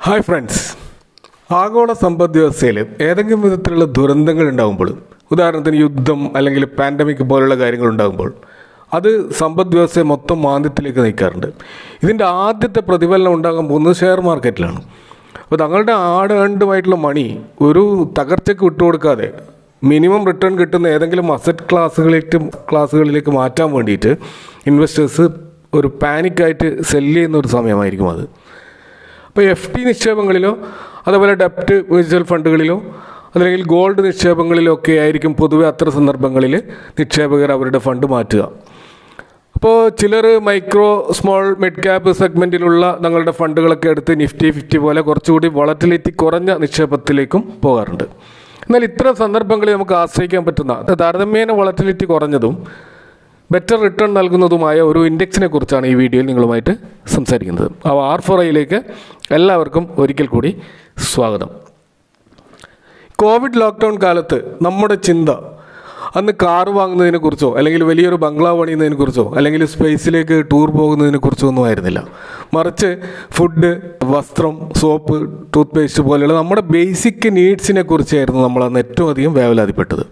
Hi friends ആഗോള സമ്പദ് വ്യവസ്ഥയിൽ ഏതെങ്കിലും വിധത്തിലുള്ള ദുരന്തങ്ങൾ ഉണ്ടാകുമ്പോൾ ഉദാഹരണത്തിന് യുദ്ധം അല്ലെങ്കിൽ പാൻഡമിക് പോലുള്ള കാര്യങ്ങൾ ഉണ്ടാകുമ്പോൾ അത് സമ്പദ് വ്യവസ്ഥയെ മൊത്തം മാന്ദ്യത്തിലേക്ക് നയിക്കാറുണ്ട്. ഇതിന്റെ ആദ്യത്തെ പ്രതിഫലനം ഉണ്ടാകാൻ പോകുന്നത് ഷെയർ മാർക്കറ്റിലാണ് അപ്പോൾ തങ്ങളുടെ ആഡ് ഏൺഡുമായിട്ടുള്ള മണി ഒരു തകർച്ചയ്ക്ക് വിട്ടുകൊടുക്കാതെ മിനിമം റിട്ടേൺ കിട്ടുന്ന ഏതെങ്കിലും അസറ്റ് ക്ലാസ്സുകളിലേക്ക് ക്ലാസ്സുകളിലേക്ക് മാറ്റാൻ വേണ്ടിയിട്ട് ഇൻവെസ്റ്റേഴ്സ് ഒരു പാനിക്കായിട്ട് സെല്ല് ചെയ്യുന്ന ഒരു സമയമായിരിക്കും അത്. അപ്പോൾ എഫ് ടി നിക്ഷേപങ്ങളിലോ അതുപോലെ ഡെപ്റ്റ് മ്യൂച്വൽ ഫണ്ടുകളിലോ അല്ലെങ്കിൽ ഗോൾഡ് നിക്ഷേപങ്ങളിലോ ഒക്കെ ആയിരിക്കും പൊതുവെ അത്തരം സന്ദർഭങ്ങളിൽ നിക്ഷേപകർ അവരുടെ ഫണ്ട് മാറ്റുക. അപ്പോൾ ചിലർ മൈക്രോ സ്മോൾ മിഡ് ക്യാപ്പ് സെഗ്മെന്റിലുള്ള തങ്ങളുടെ ഫണ്ടുകളൊക്കെ എടുത്ത് നിഫ്റ്റി ഫിഫ്റ്റി പോലെ കുറച്ചുകൂടി വളറ്റിലിറ്റി കുറഞ്ഞ നിക്ഷേപത്തിലേക്കും പോകാറുണ്ട്. എന്നാൽ ഇത്തരം സന്ദർഭങ്ങളിൽ നമുക്ക് ആശ്രയിക്കാൻ പറ്റുന്ന താരതമ്യേന വളറ്റിലിറ്റി കുറഞ്ഞതും ബെറ്റർ റിട്ടേൺ നൽകുന്നതുമായ ഒരു ഇൻഡെക്സിനെ കുറിച്ചാണ് ഈ വീഡിയോയിൽ നിങ്ങളുമായിട്ട് സംസാരിക്കുന്നത്. അപ്പോൾ ആർ ഫോർ ഐയിലേക്ക് എല്ലാവർക്കും ഒരിക്കൽ കൂടി സ്വാഗതം. കോവിഡ് ലോക്ക്ഡൗൺ കാലത്ത് നമ്മുടെ ചിന്ത അന്ന് കാർ വാങ്ങുന്നതിനെ കുറിച്ചോ അല്ലെങ്കിൽ വലിയൊരു ബംഗ്ലാവ് പണിയുന്നതിനെ കുറിച്ചോ അല്ലെങ്കിൽ സ്പേസിലേക്ക് ടൂർ പോകുന്നതിനെ കുറിച്ചോ ഒന്നും ആയിരുന്നില്ല. മറിച്ച് ഫുഡ് വസ്ത്രം സോപ്പ് ടൂത്ത് പേസ്റ്റ് പോലെയുള്ള നമ്മുടെ ബേസിക് നീഡ്സിനെ കുറിച്ചായിരുന്നു നമ്മൾ അന്ന് ഏറ്റവും അധികം വേവലാതിപ്പെട്ടത്.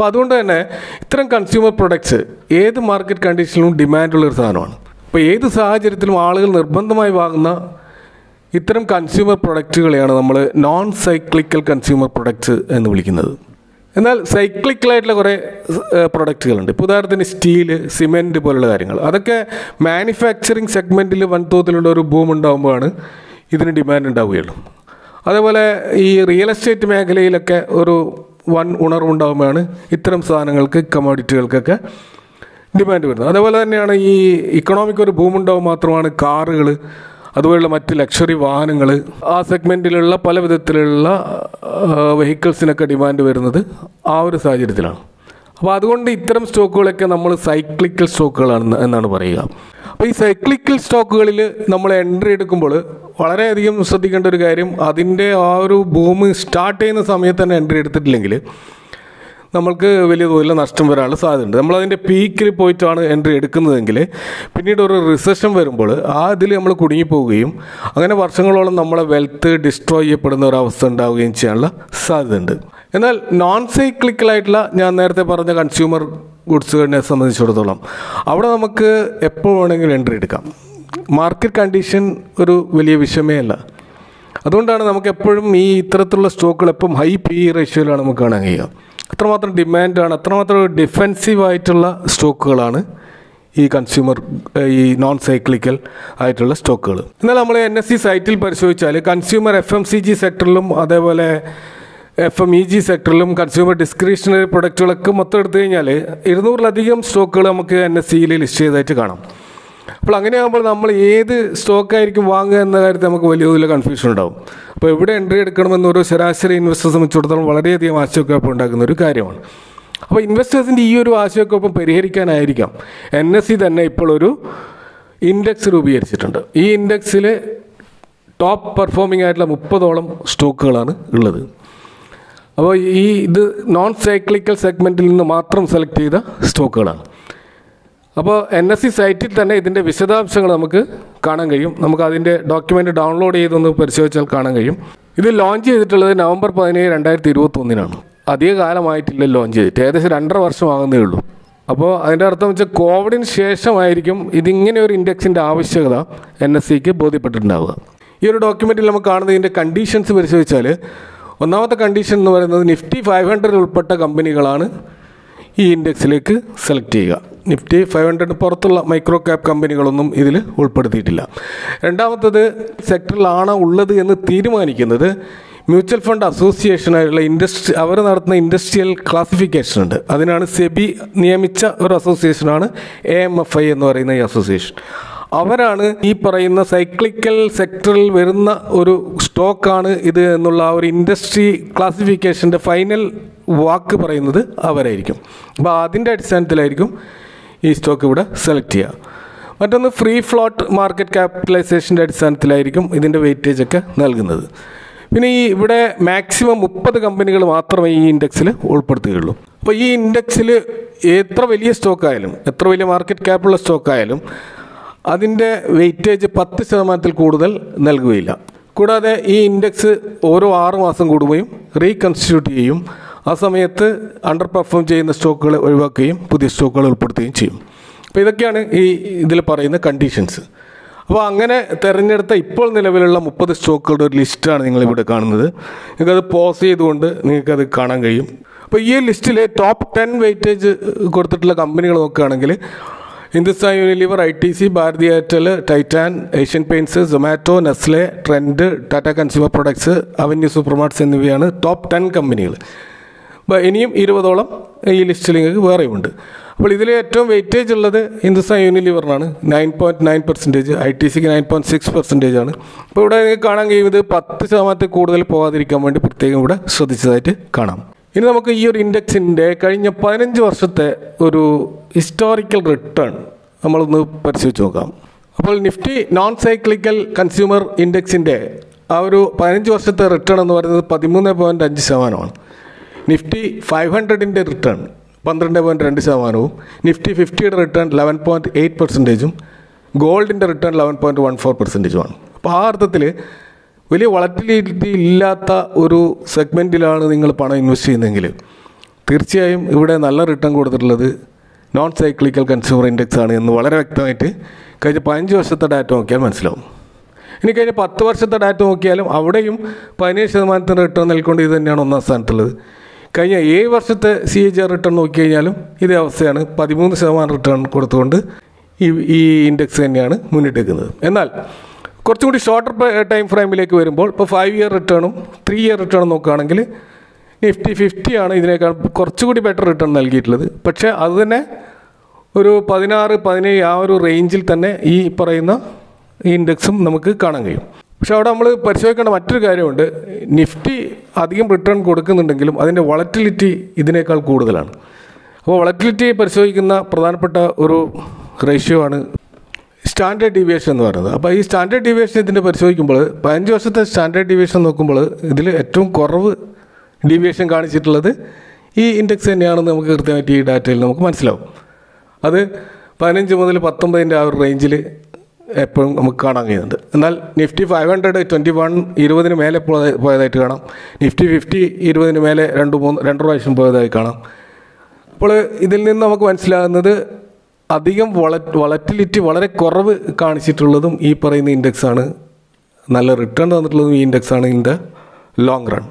അപ്പോൾ അതുകൊണ്ട് തന്നെ ഇത്തരം കൺസ്യൂമർ പ്രൊഡക്ട്സ് ഏത് മാർക്കറ്റ് കണ്ടീഷനിലും ഡിമാൻഡുള്ള ഒരു സാധനമാണ്. അപ്പോൾ ഏത് സാഹചര്യത്തിലും ആളുകൾ നിർബന്ധമായി വാങ്ങുന്ന ഇത്തരം കൺസ്യൂമർ പ്രൊഡക്റ്റുകളെയാണ് നമ്മൾ നോൺ സൈക്ലിക്കൽ കൺസ്യൂമർ പ്രൊഡക്ട്സ് എന്ന് വിളിക്കുന്നത്. എന്നാൽ സൈക്ലിക്കലായിട്ടുള്ള കുറേ പ്രൊഡക്റ്റുകളുണ്ട് ഇപ്പോൾ ഉദാഹരണത്തിന് സ്റ്റീൽ സിമെന്റ് പോലുള്ള കാര്യങ്ങൾ. അതൊക്കെ മാനുഫാക്ചറിങ് സെഗ്മെന്റിൽ വൻതോതിലുള്ള ഒരു ബൂം ഉണ്ടാകുമ്പോഴാണ് ഇതിന് ഡിമാൻഡ് ഉണ്ടാവുകയുള്ളൂ. അതേപോലെ ഈ റിയൽ എസ്റ്റേറ്റ് മേഖലയിലൊക്കെ ഒരു വൻ ഉണർവുണ്ടാകുമ്പോഴാണ് ഇത്തരം സാധനങ്ങൾക്ക് കമോഡിറ്റികൾക്കൊക്കെ ഡിമാൻഡ് വരുന്നത്. അതേപോലെ തന്നെയാണ് ഈ ഇക്കണോമിക് ഒരു ബൂം ഉണ്ടാവും മാത്രമാണ് കാറുകൾ അതുപോലുള്ള മറ്റ് ലക്ഷറി വാഹനങ്ങൾ. ആ സെഗ്മെന്റിലുള്ള പല വിധത്തിലുള്ള വെഹിക്കിൾസിനൊക്കെ ഡിമാൻഡ് വരുന്നത് ആ ഒരു സാഹചര്യത്തിലാണ്. അപ്പോൾ അതുകൊണ്ട് ഇത്തരം സ്റ്റോക്കുകളൊക്കെ നമ്മൾ സൈക്ലിക്കൽ സ്റ്റോക്കുകളാണ് എന്നാണ് പറയുക. അപ്പോൾ ഈ സൈക്ലിക്കൽ സ്റ്റോക്കുകളിൽ നമ്മൾ എൻട്രി എടുക്കുമ്പോൾ വളരെയധികം ശ്രദ്ധിക്കേണ്ട ഒരു കാര്യം അതിന്റെ ആ ഒരു ഭൂമി സ്റ്റാർട്ട് ചെയ്യുന്ന സമയത്ത് തന്നെ എൻട്രി എടുത്തിട്ടില്ലെങ്കിൽ നമ്മൾക്ക് വലിയ തോതിൽ നഷ്ടം വരാനുള്ള സാധ്യതയുണ്ട്. നമ്മളതിന്റെ പീക്കിൽ പോയിട്ടാണ് എൻട്രി എടുക്കുന്നതെങ്കിൽ പിന്നീട് ഒരു റിസഷൻ വരുമ്പോൾ ആ ഇതിൽ നമ്മൾ കുടുങ്ങിപ്പോവുകയും അങ്ങനെ വർഷങ്ങളോളം നമ്മളെ വെൽത്ത് ഡിസ്ട്രോയ് ചെയ്യപ്പെടുന്ന ഒരു അവസ്ഥ ഉണ്ടാവുകയും ചെയ്യാനുള്ള സാധ്യതയുണ്ട്. എന്നാൽ നോൺ സൈക്ലിക്കലായിട്ടുള്ള ഞാൻ നേരത്തെ പറഞ്ഞ കൺസ്യൂമർ ഗുഡ്സുകളിനെ സംബന്ധിച്ചിടത്തോളം അവിടെ നമുക്ക് എപ്പോൾ വേണമെങ്കിലും എൻട്രി എടുക്കാം. മാർക്കറ്റ് കണ്ടീഷൻ ഒരു വലിയ വിഷയമേ അല്ല. അതുകൊണ്ടാണ് നമുക്ക് എപ്പോഴും ഈ ഇത്തരത്തിലുള്ള സ്റ്റോക്കുകൾ എപ്പം ഹൈ പി ഇ റേഷ്യോയിലാണ് നമുക്ക് കാണാൻ കഴിയുക അത്രമാത്രം ഡിമാൻഡാണ് അത്രമാത്രം ഡിഫെൻസീവ് ആയിട്ടുള്ള സ്റ്റോക്കുകളാണ് ഈ കൺസ്യൂമർ ഈ നോൺ സൈക്ലിക്കൽ ആയിട്ടുള്ള സ്റ്റോക്കുകൾ. എന്നാൽ നമ്മൾ എൻ എസ് സി സൈറ്റിൽ പരിശോധിച്ചാൽ consumer F M C G സെക്ടറിലും അതേപോലെ എഫ് എം ഇ ജി സെക്ടറിലും കൺസ്യൂമർ ഡിസ്ക്രിഷണറി പ്രൊഡക്റ്റുകളൊക്കെ മൊത്തം എടുത്തു കഴിഞ്ഞാൽ ഇരുന്നൂറിലധികം സ്റ്റോക്കുകൾ നമുക്ക് എൻ എസ് സിയിൽ ലിസ്റ്റ് ചെയ്തതായിട്ട് കാണാം. അപ്പോൾ അങ്ങനെയാകുമ്പോൾ നമ്മൾ ഏത് സ്റ്റോക്കായിരിക്കും വാങ്ങുക എന്ന കാര്യത്തിൽ നമുക്ക് വലിയ വലിയ കൺഫ്യൂഷൻ ഉണ്ടാകും അപ്പോൾ എവിടെ എൻട്രി എടുക്കണമെന്ന് ഒരു ശരാശരി ഇൻവെസ്റ്റർ സംബന്ധിച്ചിടത്തോളം വളരെയധികം ആശയക്കുഴപ്പം ഉണ്ടാക്കുന്ന ഒരു കാര്യമാണ്. അപ്പോൾ ഇൻവെസ്റ്റേഴ്സിന്റെ ഈ ഒരു ആശയക്കുഴപ്പം പരിഹരിക്കാനായിരിക്കാം. എൻ എസ് സി തന്നെ ഇപ്പോൾ ഒരു ഇൻഡെക്സ് രൂപീകരിച്ചിട്ടുണ്ട്. ഈ ഇൻഡെക്സിൽ ടോപ്പ് പെർഫോമിംഗ് ആയിട്ടുള്ള മുപ്പതോളം സ്റ്റോക്കുകളാണ് ഉള്ളത്. അപ്പോൾ ഈ ഇത് നോൺ സൈക്ലിക്കൽ സെഗ്മെന്റിൽ നിന്ന് മാത്രം സെലക്ട് ചെയ്ത സ്റ്റോക്കുകളാണ് അപ്പോൾ എൻ എസ് സി സൈറ്റിൽ തന്നെ ഇതിന്റെ വിശദാംശങ്ങൾ നമുക്ക് കാണാൻ കഴിയും. നമുക്ക് അതിന്റെ ഡോക്യുമെന്റ് ഡൗൺലോഡ് ചെയ്തൊന്ന് പരിശോധിച്ചാൽ കാണാൻ കഴിയും. ഇത് ലോഞ്ച് ചെയ്തിട്ടുള്ളത് നവംബർ പതിനേഴ് രണ്ടായിരത്തി ഇരുപത്തൊന്നിനാണ് അധിക കാലമായിട്ടില്ല ലോഞ്ച് ചെയ്തിട്ട്. ഏകദേശം രണ്ടര വർഷമാകുന്നേ ഉള്ളൂ. അപ്പോൾ അതിന്റെ അർത്ഥം വെച്ചാൽ കോവിഡിന് ശേഷമായിരിക്കും ഇതിങ്ങനെ ഒരു ഇൻഡെക്സിന്റെ ആവശ്യകത എൻ എസ് സിക്ക് ബോധ്യപ്പെട്ടിട്ടുണ്ടാവുക. ഈ ഒരു ഡോക്യുമെന്റിൽ നമുക്ക് കാണുന്നത് ഇതിന്റെ കണ്ടീഷൻസ് പരിശോധിച്ചാൽ ഒന്നാമത്തെ കണ്ടീഷൻ എന്ന് പറയുന്നത് നിഫ്റ്റി ഫൈവ് ഹൺഡ്രഡ് ഉൾപ്പെട്ട കമ്പനികളാണ് ഈ ഇൻഡെക്സിലേക്ക് സെലക്ട് ചെയ്യുക. നിഫ്റ്റി ഫൈവ് ഹൺഡ്രഡ് പുറത്തുള്ള മൈക്രോ ക്യാപ് കമ്പനികളൊന്നും ഇതിൽ ഉൾപ്പെടുത്തിയിട്ടില്ല. രണ്ടാമത്തത് സെക്ടറിലാണോ ഉള്ളത് എന്ന് തീരുമാനിക്കുന്നത് മ്യൂച്വൽ ഫണ്ട് അസോസിയേഷനായിട്ടുള്ള ഇൻഡസ്ട്രി അവർ നടത്തുന്ന ഇൻഡസ്ട്രിയൽ ക്ലാസിഫിക്കേഷൻ ഉണ്ട്. അതിനാണ് സെബി നിയമിച്ച ഒരു അസോസിയേഷനാണ് എ എം എഫ് ഐ എന്ന് പറയുന്ന ഈ അസോസിയേഷൻ. അവരാണ് ഈ പറയുന്ന സൈക്ലിക്കൽ സെക്ടറിൽ വരുന്ന ഒരു സ്റ്റോക്കാണ് ഇത് എന്നുള്ള ആ ഒരു ഇൻഡസ്ട്രി ക്ലാസിഫിക്കേഷന്റെ ഫൈനൽ വാക്ക് പറയുന്നത് അവരായിരിക്കും. അപ്പോൾ അതിന്റെ അടിസ്ഥാനത്തിലായിരിക്കും ഈ സ്റ്റോക്ക് ഇവിടെ സെലക്ട് ചെയ്യുക മറ്റൊന്ന് ഫ്രീ ഫ്ലോട്ട് മാർക്കറ്റ് ക്യാപിറ്റലൈസേഷന്റെ അടിസ്ഥാനത്തിലായിരിക്കും ഇതിന്റെ വെയിറ്റേജ് ഒക്കെ നൽകുന്നത്. പിന്നെ ഈ ഇവിടെ മാക്സിമം മുപ്പത് കമ്പനികൾ മാത്രമേ ഈ ഇൻഡെക്സിൽ ഉൾപ്പെടുത്തുകയുള്ളൂ. അപ്പോൾ ഈ ഇൻഡെക്സിൽ എത്ര വലിയ സ്റ്റോക്കായാലും എത്ര വലിയ മാർക്കറ്റ് ക്യാപ്പുള്ള സ്റ്റോക്കായാലും അതിന്റെ വെയിറ്റേജ് പത്ത് ശതമാനത്തിൽ കൂടുതൽ നൽകുകയില്ല. കൂടാതെ ഈ ഇൻഡെക്സ് ഓരോ ആറ് മാസം കൂടുകയും റീകൺസ്റ്റിറ്റ്യൂട്ട് ചെയ്യും ആ സമയത്ത് അണ്ടർ പെർഫോം ചെയ്യുന്ന സ്റ്റോക്കുകൾ ഒഴിവാക്കുകയും പുതിയ സ്റ്റോക്കുകൾ ഉൾപ്പെടുത്തുകയും ചെയ്യും. അപ്പോൾ ഇതൊക്കെയാണ് ഈ ഇതിൽ പറയുന്ന കണ്ടീഷൻസ് അപ്പോൾ അങ്ങനെ തിരഞ്ഞെടുത്ത ഇപ്പോൾ നിലവിലുള്ള മുപ്പത് സ്റ്റോക്കുകളുടെ ഒരു ലിസ്റ്റാണ് നിങ്ങളിവിടെ കാണുന്നത്. നിങ്ങൾക്കത് പോസ് ചെയ്തുകൊണ്ട് നിങ്ങൾക്കത് കാണാൻ കഴിയും. അപ്പോൾ ഈ ലിസ്റ്റിലെ ടോപ്പ് ടെൻ വെയിറ്റേജ് കൊടുത്തിട്ടുള്ള കമ്പനികൾ നോക്കുകയാണെങ്കിൽ Hindustan Unilever I T C Bharti Airtel Titan Asian Paints Zomato Nestle Trent Tata consumer products Avenue Supermarts എന്നിവയാണ് ടോപ്പ് ടെൻ കമ്പനികൾ ഇനിയും ഇരുപതോളം ഈ ലിസ്റ്റിൽ നിങ്ങൾക്ക് വേറെയുമുണ്ട് അപ്പോൾ ഇതിൽ ഏറ്റവും വെയിറ്റേജ് ഉള്ളത് Hindustan യൂണിലിവറിനാണ് nine point nine percentage I T സിക്ക് നയൻ പോയിന്റ് സിക്സ് പെർസെന്റേജ് ആണ്. അപ്പോൾ ഇവിടെ നിങ്ങൾക്ക് കാണാൻ കഴിയുന്നത് പത്ത് ശതമാനത്തിൽ കൂടുതൽ പോകാതിരിക്കാൻ വേണ്ടി പ്രത്യേകം ഇവിടെ ശ്രദ്ധിച്ചതായിട്ട് കാണാം. ഇനി നമുക്ക് ഈ ഒരു ഇൻഡെക്സിന്റെ കഴിഞ്ഞ പതിനഞ്ച് വർഷത്തെ ഒരു ഹിസ്റ്റോറിക്കൽ റിട്ടേൺ നമ്മളൊന്ന് പരിശോധിച്ച് നോക്കാം. അപ്പോൾ നിഫ്റ്റി നോൺ സൈക്ലിക്കൽ കൺസ്യൂമർ ഇൻഡെക്സിന്റെ ആ ഒരു പതിനഞ്ച് വർഷത്തെ റിട്ടേൺ എന്ന് പറയുന്നത് പതിമൂന്ന് പോയിന്റ് അഞ്ച് ശതമാനമാണ്. നിഫ്റ്റി ഫൈവ് ഹൺഡ്രഡിന്റെ റിട്ടേൺ പന്ത്രണ്ട് പോയിന്റ് രണ്ട് ശതമാനവും. നിഫ്റ്റി ഫിഫ്റ്റിയുടെ റിട്ടേൺ ലെവൻ പോയിന്റ് എയ്റ്റ് പെർസെന്റേജും. ഗോൾഡിന്റെ return eleven point one four പെർസെന്റേജുമാണ്. അപ്പോൾ ആ അർത്ഥത്തിൽ വലിയ വളറ്റിലിറ്റി ഇല്ലാത്ത ഒരു സെഗ്മെന്റിലാണ് നിങ്ങൾ പണം ഇൻവെസ്റ്റ് ചെയ്യുന്നതെങ്കിൽ തീർച്ചയായും ഇവിടെ നല്ല റിട്ടേൺ കൊടുത്തിട്ടുള്ളത് നോൺ സൈക്ലിക്കൽ കൺസ്യൂമർ ഇൻഡെക്സ് ആണ് എന്ന് വളരെ വ്യക്തമായിട്ട് കഴിഞ്ഞ പതിനഞ്ച് വർഷത്തെ ഡാറ്റ നോക്കിയാൽ മനസ്സിലാവും. ഇനി കഴിഞ്ഞ പത്ത് വർഷത്തെ ഡാറ്റ നോക്കിയാലും അവിടെയും പതിനേഴ് ശതമാനത്തിന് റിട്ടേൺ നൽകിക്കൊണ്ട് ഇത് തന്നെയാണ് ഒന്നാം സ്ഥാനത്തുള്ളത്. കഴിഞ്ഞ ഏഴ് വർഷത്തെ സി എച്ച് ആർ റിട്ടേൺ നോക്കി കഴിഞ്ഞാലും ഇതേ അവസ്ഥയാണ്. പതിമൂന്ന് ശതമാനം റിട്ടേൺ കൊടുത്തുകൊണ്ട് ഈ ഈ ഇൻഡെക്സ് തന്നെയാണ് മുന്നിട്ടേക്കുന്നത് എന്നാൽ കുറച്ചും കൂടി ഷോർട്ടർ ടൈം ഫ്രെയിമിലേക്ക് വരുമ്പോൾ ഇപ്പോൾ ഫൈവ് ഇയർ റിട്ടേണും ത്രീ ഇയർ റിട്ടേണും നോക്കുകയാണെങ്കിൽ നിഫ്റ്റി ഫിഫ്റ്റി ആണ് ഇതിനേക്കാൾ കുറച്ചുകൂടി ബെറ്റർ റിട്ടേൺ നൽകിയിട്ടുള്ളത്. പക്ഷേ അത് തന്നെ ഒരു പതിനാറ് പതിനേഴ് ആ ഒരു റേഞ്ചിൽ തന്നെ ഈ പറയുന്ന ഇൻഡെക്സും നമുക്ക് കാണാൻ കഴിയും. പക്ഷെ അവിടെ നമ്മൾ പരിശോധിക്കേണ്ട മറ്റൊരു കാര്യമുണ്ട്. നിഫ്റ്റി അധികം റിട്ടേൺ കൊടുക്കുന്നുണ്ടെങ്കിലും അതിന്റെ വളറ്റിലിറ്റി ഇതിനേക്കാൾ കൂടുതലാണ്. അപ്പോൾ വളറ്റിലിറ്റി പരിശോധിക്കുന്ന പ്രധാനപ്പെട്ട ഒരു റേഷ്യോ ആണ് സ്റ്റാൻഡേർഡ് ഡീവിയേഷൻ എന്ന് പറയുന്നത്. അപ്പോൾ ഈ സ്റ്റാൻഡേർഡ് ഡീവിയേഷൻ ഇതിന്റെ പരിശോധിക്കുമ്പോൾ പതിനഞ്ച് വർഷത്തെ സ്റ്റാൻഡേർഡ് ഡീവിയേഷൻ നോക്കുമ്പോൾ ഇതിൽ ഏറ്റവും കുറവ് ഡീവിയേഷൻ കാണിച്ചിട്ടുള്ളത് ഈ ഇൻഡെക്സ് തന്നെയാണെന്ന് നമുക്ക് കൃത്യമായിട്ട് ഈ ഡാറ്റയിൽ നമുക്ക് മനസ്സിലാവും. അത് പതിനഞ്ച് മുതൽ പത്തൊമ്പതിന്റെ ആ ഒരു റേഞ്ചിൽ എപ്പോഴും നമുക്ക് കാണാൻ കഴിയുന്നുണ്ട്. എന്നാൽ Nifty five hundred twenty one ഇരുപതിന് മേലെ പോയതായിട്ട് കാണാം. നിഫ്റ്റി ഫിഫ്റ്റി ഇരുപതിന് മേലെ രണ്ട് മൂന്ന് രണ്ട് പ്രാവശ്യം പോയതായി കാണാം. അപ്പോൾ ഇതിൽ നിന്ന് നമുക്ക് മനസ്സിലാകുന്നത് അധികം വള വളറ്റിലിറ്റി വളരെ കുറവ് കാണിച്ചിട്ടുള്ളതും ഈ പറയുന്ന ഇൻഡെക്സാണ്. നല്ല റിട്ടേൺ തന്നിട്ടുള്ളതും ഈ ഇൻഡെക്സാണ് ഇൻ ദ ലോങ് റൺ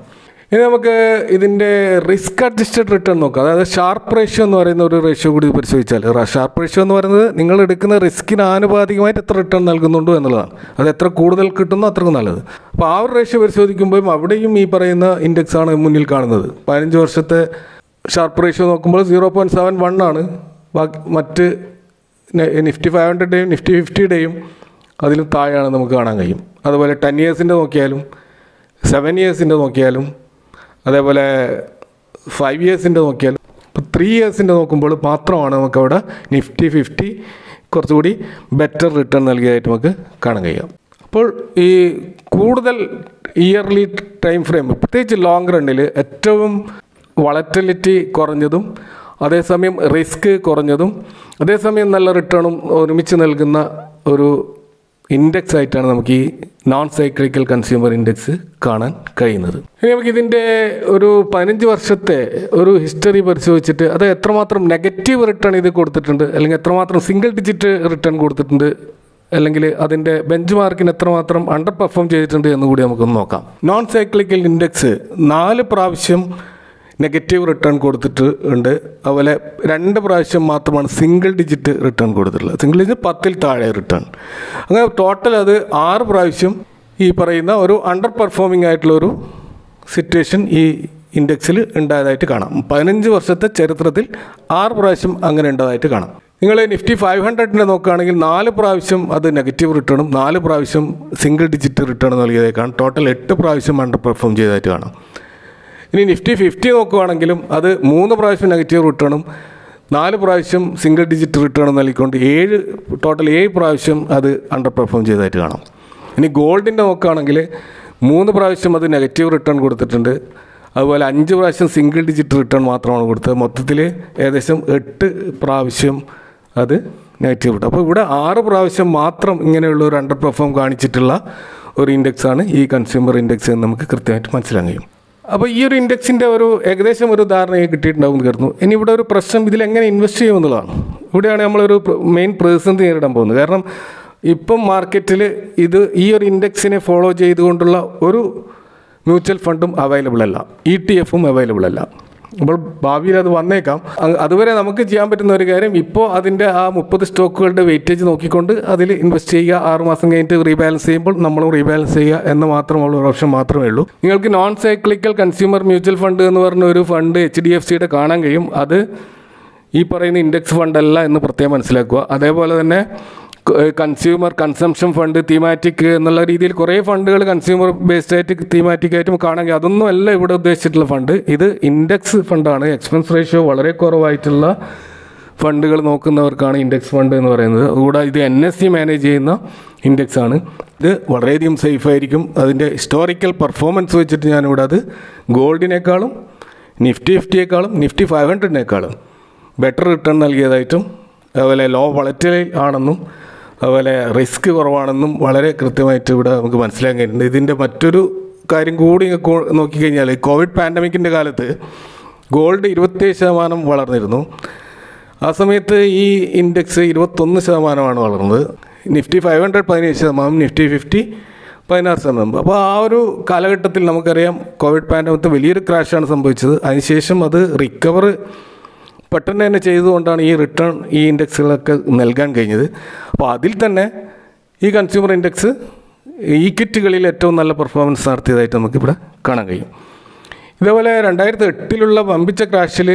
ഇനി നമുക്ക് ഇതിന്റെ റിസ്ക് അഡ്ജസ്റ്റഡ് റിട്ടേൺ നോക്കാം. അതായത് ഷാർപ്പ് റേഷ്യോ എന്ന് പറയുന്ന ഒരു റേഷ്യോ കൂടി പരിശോധിച്ചാൽ ഷാർപ്പ് റേഷ്യോ എന്ന് പറയുന്നത് നിങ്ങൾ എടുക്കുന്ന റിസ്കിന് ആനുപാതികമായിട്ട് എത്ര റിട്ടേൺ നൽകുന്നുണ്ടോ എന്നുള്ളതാണ്. അത് എത്ര കൂടുതൽ കിട്ടുന്നോ അത്രയും നല്ലത്. അപ്പോൾ ആ ഒരു റേഷ്യോ പരിശോധിക്കുമ്പോഴും അവിടെയും ഈ പറയുന്ന ഇൻഡെക്സ് ആണ് മുന്നിൽ കാണുന്നത്. പതിനഞ്ച് വർഷത്തെ ഷാർപ്പ് റേഷ്യോ നോക്കുമ്പോൾ സീറോ പോയിന്റ് സെവൻ വൺ ആണ്. ബാക്കി മറ്റ് നിഫ്റ്റി ഫൈവ് ഹൺഡ്രഡിന്റെയും നിഫ്റ്റി ഫിഫ്റ്റിയുടെയും അതിലും താഴെയാണ് നമുക്ക് കാണാൻ കഴിയും. അതുപോലെ ടെൻ ഇയേഴ്സിന്റെ നോക്കിയാലും സെവൻ ഇയേഴ്സിന്റെ നോക്കിയാലും അതേപോലെ ഫൈവ് ഇയേഴ്സിന്റെ നോക്കിയാൽ ഇപ്പോൾ ത്രീ ഇയേഴ്സിന്റെ നോക്കുമ്പോൾ മാത്രമാണ് നമുക്ക് അവിടെ നിഫ്റ്റി ഫിഫ്റ്റി കുറച്ചുകൂടി ബെറ്റർ റിട്ടേൺ നൽകിയതായിട്ട് നമുക്ക് കാണാൻ കഴിയാം അപ്പോൾ ഈ കൂടുതൽ ഇയർലി ടൈം ഫ്രെയിം പ്രത്യേകിച്ച് ലോങ് റണ്ണിൽ ഏറ്റവും വളറ്റിലിറ്റി കുറഞ്ഞതും അതേസമയം റിസ്ക് കുറഞ്ഞതും അതേസമയം നല്ല റിട്ടേണും ഒരുമിച്ച് നൽകുന്ന ഒരു ഇൻഡെക്സ് ആയിട്ടാണ് നമുക്ക് ഈ നോൺ സൈക്ലിക്കൽ കൺസ്യൂമർ ഇൻഡെക്സ് കാണാൻ കഴിയുന്നത്. ഇനി നമുക്ക് ഇതിന്റെ ഒരു പതിനഞ്ച് വർഷത്തെ ഒരു ഹിസ്റ്ററി പരിശോധിച്ചിട്ട് അത് എത്രമാത്രം നെഗറ്റീവ് റിട്ടേൺ ഇത് കൊടുത്തിട്ടുണ്ട് അല്ലെങ്കിൽ എത്രമാത്രം സിംഗിൾ ഡിജിറ്റ് റിട്ടേൺ കൊടുത്തിട്ടുണ്ട് അല്ലെങ്കിൽ അതിന്റെ ബെഞ്ച് മാർക്കിന് എത്രമാത്രം അണ്ടർ പെർഫോം ചെയ്തിട്ടുണ്ട് എന്ന് കൂടി നമുക്കൊന്ന് നോക്കാം. നോൺ സൈക്ലിക്കൽ ഇൻഡെക്സ് നാല് പ്രാവശ്യം നെഗറ്റീവ് റിട്ടേൺ കൊടുത്തിട്ട് ഉണ്ട്. അതുപോലെ രണ്ട് പ്രാവശ്യം മാത്രമാണ് സിംഗിൾ ഡിജിറ്റ് റിട്ടേൺ കൊടുത്തിട്ടുള്ളത്. സിംഗിൾ ഡിജിറ്റ് പത്തിൽ താഴെ റിട്ടേൺ അങ്ങനെ ടോട്ടൽ അത് ആറ് പ്രാവശ്യം ഈ പറയുന്ന ഒരു അണ്ടർ പെർഫോമിംഗ് ആയിട്ടുള്ള ഒരു സിറ്റുവേഷൻ ഈ ഇൻഡെക്സിൽ ഉണ്ടായതായിട്ട് കാണാം. പതിനഞ്ച് വർഷത്തെ ചരിത്രത്തിൽ ആറ് പ്രാവശ്യം അങ്ങനെ ഉണ്ടായതായിട്ട് കാണാം. നിങ്ങൾ നിഫ്റ്റി ഫൈവ് ഹൺഡ്രഡിനെ നോക്കുകയാണെങ്കിൽ നാല് പ്രാവശ്യം അത് നെഗറ്റീവ് റിട്ടേണും നാല് പ്രാവശ്യം സിംഗിൾ ഡിജിറ്റ് റിട്ടേൺ നൽകിയതായി കാണാം. ടോട്ടൽ എട്ട് പ്രാവശ്യം അണ്ടർ പെർഫോം ചെയ്തതായിട്ട് കാണാം. ഇനി നിഫ്റ്റി ഫിഫ്റ്റി നോക്കുകയാണെങ്കിലും അത് മൂന്ന് പ്രാവശ്യം നെഗറ്റീവ് റിട്ടേണും നാല് പ്രാവശ്യം സിംഗിൾ ഡിജിറ്റ് റിട്ടേണും നൽകിക്കൊണ്ട് ഏഴ് ടോട്ടൽ ഏഴ് പ്രാവശ്യം അത് അണ്ടർ പെർഫോം ചെയ്തതായിട്ട് കാണാം. ഇനി ഗോൾഡിന്റെ നോക്കുകയാണെങ്കിൽ മൂന്ന് പ്രാവശ്യം അത് നെഗറ്റീവ് റിട്ടേൺ കൊടുത്തിട്ടുണ്ട്. അതുപോലെ അഞ്ച് പ്രാവശ്യം സിംഗിൾ ഡിജിറ്റ് റിട്ടേൺ മാത്രമാണ് കൊടുത്തത്. മൊത്തത്തിൽ ഏകദേശം എട്ട് പ്രാവശ്യം അത് നെഗറ്റീവ് റിട്ടേൺ അപ്പോൾ ഇവിടെ ആറ് പ്രാവശ്യം മാത്രം ഇങ്ങനെയുള്ള ഒരു അണ്ടർ പെർഫോം കാണിച്ചിട്ടുള്ള ഒരു ഇൻഡെക്സാണ് ഈ കൺസ്യൂമർ ഇൻഡെക്സ് എന്ന് നമുക്ക് കൃത്യമായിട്ട് മനസ്സിലാക്കാൻ അപ്പോൾ ഈ ഒരു ഇൻഡെക്സിന്റെ ഒരു ഏകദേശം ഒരു ധാരണ കിട്ടിയിട്ടുണ്ടാവും കരുതുന്നു. ഇനി ഇവിടെ ഒരു പ്രശ്നം ഇതിൽ എങ്ങനെ ഇൻവെസ്റ്റ് ചെയ്യുമെന്നുള്ളതാണ് ഇവിടെയാണ് നമ്മളൊരു മെയിൻ പ്രതിസന്ധി നേരിടാൻ പോകുന്നത്. കാരണം ഇപ്പം മാർക്കറ്റിൽ ഇത് ഈ ഒരു ഇൻഡെക്സിനെ ഫോളോ ചെയ്തുകൊണ്ടുള്ള ഒരു മ്യൂച്വൽ ഫണ്ടും അവൈലബിൾ അല്ല. ഇ ടി എഫും അവൈലബിൾ അല്ല. അപ്പോൾ ഭാവിയിൽ അത് വന്നേക്കാം. അതുവരെ നമുക്ക് ചെയ്യാൻ പറ്റുന്ന ഒരു കാര്യം ഇപ്പോൾ അതിന്റെ ആ മുപ്പത് സ്റ്റോക്കുകളുടെ വെയിറ്റേജ് നോക്കിക്കൊണ്ട് അതിൽ ഇൻവെസ്റ്റ് ചെയ്യുക. ആറുമാസം കഴിഞ്ഞിട്ട് റീബാലൻസ് ചെയ്യുമ്പോൾ നമ്മളും റീബാലൻസ് ചെയ്യുക എന്ന് മാത്രമുള്ള ഒരു ഓപ്ഷൻ മാത്രമേ ഉള്ളൂ. നിങ്ങൾക്ക് non cyclical consumer mutual fund എന്ന് പറഞ്ഞ ഒരു ഫണ്ട് എച്ച് ഡി എഫ് സിയുടെ കാണാൻ കഴിയും. അത് ഈ പറയുന്ന ഇൻഡെക്സ് ഫണ്ടല്ല എന്ന് പ്രത്യേകം മനസ്സിലാക്കുക. അതേപോലെ തന്നെ കൺസ്യൂമർ കൺസംഷൻ ഫണ്ട് തീമാറ്റിക് എന്നുള്ള രീതിയിൽ കുറേ ഫണ്ടുകൾ കൺസ്യൂമർ ബേസ്ഡ് ആയിട്ട് തീമാറ്റിക് ആയിട്ടും കഴിയും അതൊന്നും അല്ല ഇവിടെ ഉദ്ദേശിച്ചിട്ടുള്ള ഫണ്ട് ഇത് ഇൻഡെക്സ് ഫണ്ടാണ് എക്സ്പെൻസ് റേഷ്യോ വളരെ കുറവായിട്ടുള്ള ഫണ്ടുകൾ നോക്കുന്നവർക്കാണ് ഇൻഡെക്സ് ഫണ്ട് എന്ന് പറയുന്നത്. അതുകൂടാതെ ഇത് എൻ എസ് സി മാനേജ് ചെയ്യുന്ന ഇൻഡെക്സ് ആണ്. ഇത് വളരെയധികം സേഫ് ആയിരിക്കും. അതിന്റെ ഹിസ്റ്റോറിക്കൽ പെർഫോമൻസ് വെച്ചിട്ട് ഞാനിവിടെ അത് ഗോൾഡിനേക്കാളും നിഫ്റ്റി ഫിഫ്റ്റിയേക്കാളും നിഫ്റ്റി ഫൈവ് ഹൺഡ്രഡിനേക്കാളും ബെറ്റർ റിട്ടേൺ നൽകിയതായിട്ടും അതുപോലെ ലോ വളറ്റിൽ ആണെന്നും അതുപോലെ റിസ്ക് കുറവാണെന്നും വളരെ കൃത്യമായിട്ട് ഇവിടെ നമുക്ക് മനസ്സിലാക്കാൻ കഴിയുന്നുണ്ട്. ഇതിന്റെ മറ്റൊരു കാര്യം കൂടി നോക്കിക്കഴിഞ്ഞാൽ കോവിഡ് പാൻഡമിക്കിന്റെ കാലത്ത് ഗോൾഡ് ഇരുപത്തേഴ് ശതമാനം വളർന്നിരുന്നു. ആ സമയത്ത് ഈ ഇൻഡെക്സ് ഇരുപത്തൊന്ന് ശതമാനമാണ് വളർന്നത്. നിഫ്റ്റി ഫൈവ് ഹൺഡ്രഡ് പതിനേഴ് ശതമാനം നിഫ്റ്റി ഫിഫ്റ്റി പതിനാറ് ശതമാനം. അപ്പോൾ ആ ഒരു കാലഘട്ടത്തിൽ നമുക്കറിയാം കോവിഡ് പാൻഡമിക് വലിയൊരു ക്രാഷാണ് സംഭവിച്ചത്. അതിനുശേഷം അത് റിക്കവർ പെട്ടെന്ന് തന്നെ ചെയ്തുകൊണ്ടാണ് ഈ റിട്ടേൺ ഈ ഇൻഡെക്സുകളൊക്കെ നൽകാൻ കഴിഞ്ഞത്. അപ്പോൾ അതിൽ തന്നെ ഈ കൺസ്യൂമർ ഇൻഡെക്സ് ഈ കിറ്റുകളിൽ ഏറ്റവും നല്ല പെർഫോമൻസ് നടത്തിയതായിട്ട് നമുക്കിവിടെ കാണാൻ കഴിയും. ഇതേപോലെ രണ്ടായിരത്തി എട്ടിലുള്ള വമ്പിച്ച ക്രാഷിൽ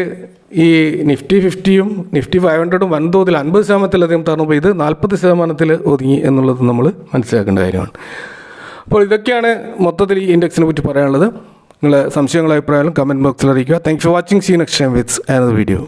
ഈ നിഫ്റ്റി ഫിഫ്റ്റിയും നിഫ്റ്റി ഫൈവ് ഹൺഡ്രഡും വൻതോതിൽ അൻപത് ശതമാനത്തിലധികം തറന്നപ്പോൾ ഇത് നാൽപ്പത് ശതമാനത്തിൽ ഒതുങ്ങി എന്നുള്ളത് നമ്മൾ മനസ്സിലാക്കേണ്ട കാര്യമാണ്. അപ്പോൾ ഇതൊക്കെയാണ് മൊത്തത്തിൽ ഈ ഇൻഡെക്സിനെ പറ്റി പറയാനുള്ളത്. നിങ്ങളുടെ സംശയങ്ങളും അഭിപ്രായങ്ങളും കമന്റ് ബോക്സിൽ അറിയിക്കുക. Thanks for watching see next time with another video